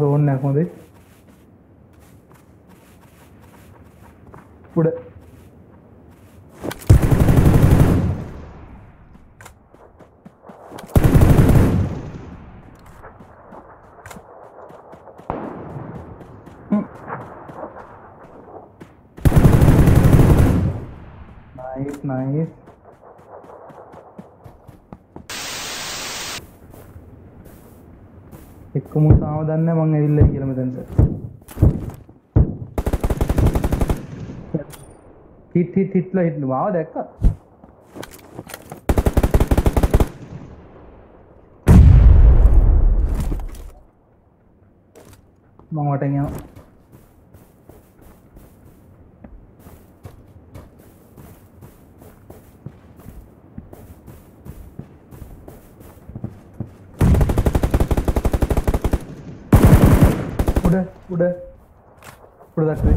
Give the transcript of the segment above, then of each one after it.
ತಗೊಂಡು ಹಾಕೊಂಡಿ ಪುಡೆ nice nice උඩ නයිස් නයිස් එක්කම තාම දන්නේ මං ඇවිල්ලා කියලා මෙතනට. හිට හිට හිටලා හිටලු. මාව දැක්කා? මං වටෙන් යනවා. Put it, put it. Put it that way.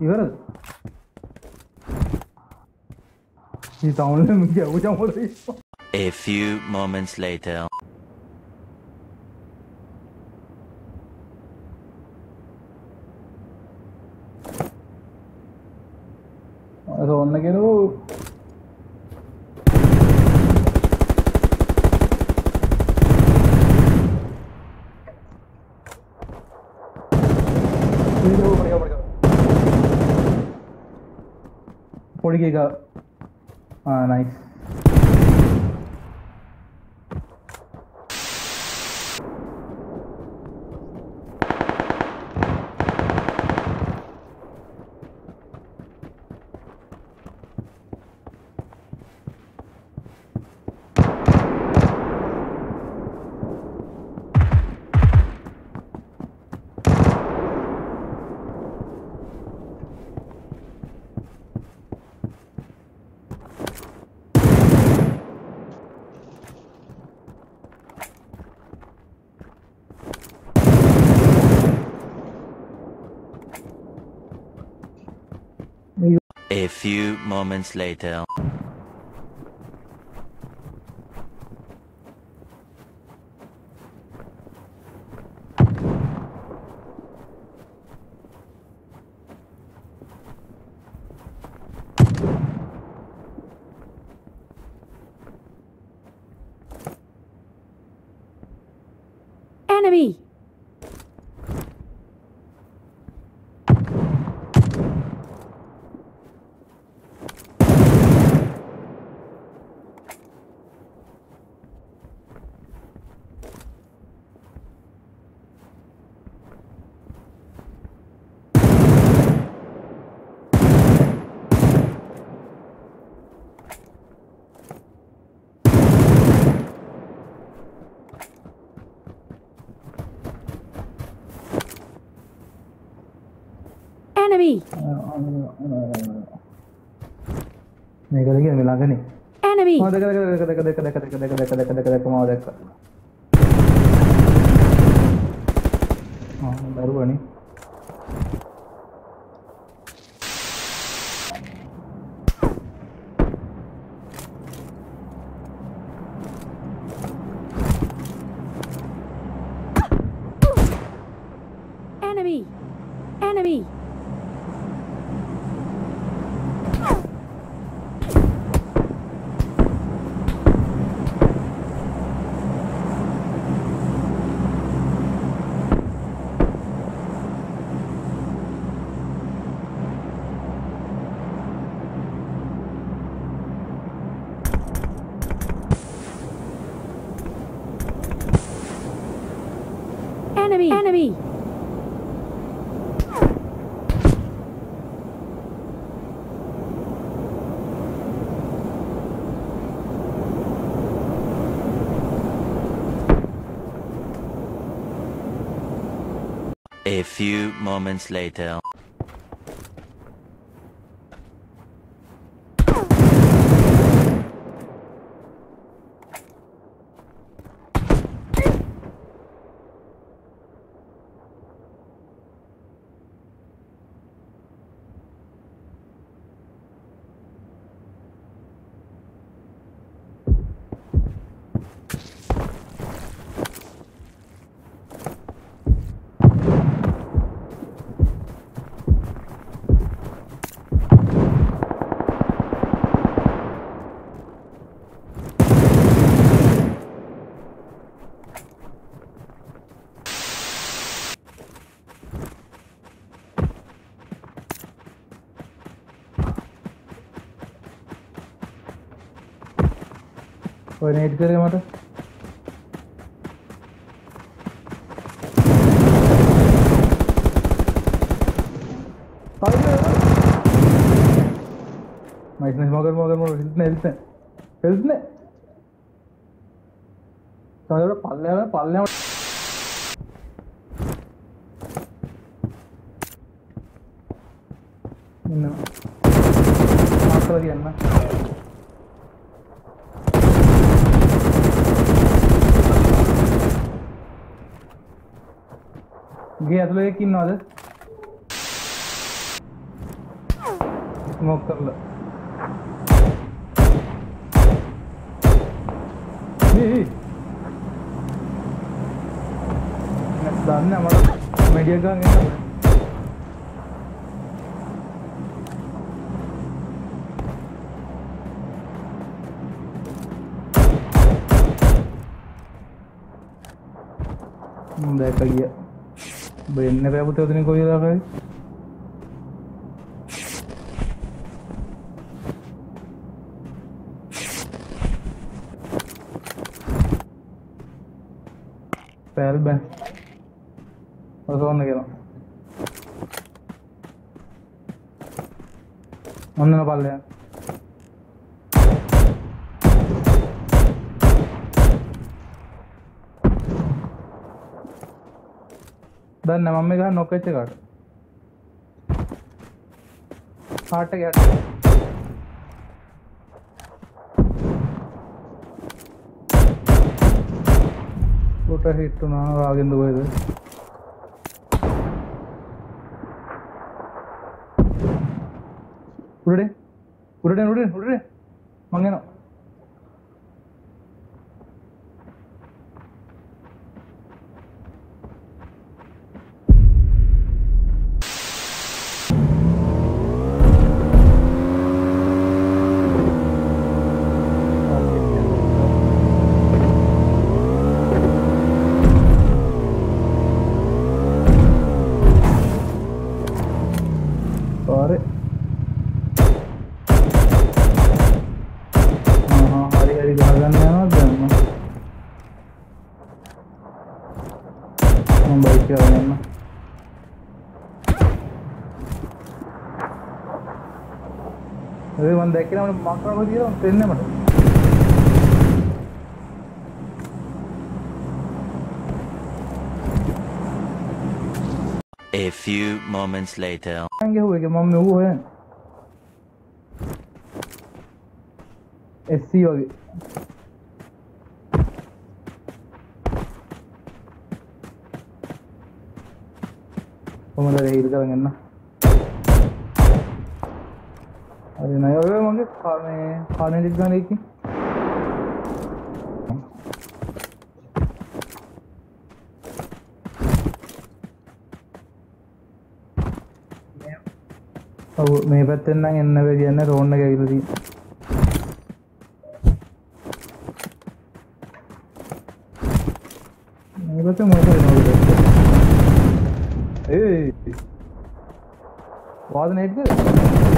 이거는 이 다운로드 문제 오자마자 있어. A few moments later. そうなんだけどポリゲがああナイス A few moments later. Enemy! Enemy! මේකද කියන්නේ මේ ළඟනේ Enemy! මම දැක දැක දැක දැක දැක දැක දැක දැක දැක දැක දැක මාව දැක්කා ආ දරුවනේ Enemy! Enemy! Enemy! Enemy! A few moments later. कोई नहीं करेगा मारा മൈസ്നസ് മകൻ മകൻ ഹിൽസിനെ ഹിൽസിനെ ഹിൽസിനെ പല്ലാണ് പല്ലാണ് മാത്രമതി എന്നാ घेतलोय की नॉल स्मोक करलं दादा हमारा मीडिया गन है। देखा गया ಬೆಣ್ಣೆ ಬೇಬುತ್ತೆ ಅದನ್ನ ಕೊಯ್ಯಲಾಗ പേൽ ബേ അത് വന്നിക്കണം ഒന്നിനെ പല്ലയാ දන්න මම එක නොකච්ච කට පාට ගැට පොට හිට්ටුනා රාගෙන්ද කොහෙද උඩට උඩට උඩට උඩට මං હું બાઈક આવવામાં अरे वन देख के ना हमने मार्क कर दिया ट्रेन ने मत A few moments later. आएँगे हुए कि मम्मी वो है एससी हो गई කොහමද හීල් කරගෙන එන්න හරි නෑ ඔය මගේ කා- මේ කානෙටික් ගන්න එකකින් ඔව් මේ පැත්තෙන් නම් එන්න බැ කියන්නේ රෝන් එක ඇවිල්ලා තියෙනවා මේ පැත්තේ මොකද වෙනවද ඒ आवाज़ नहीं आई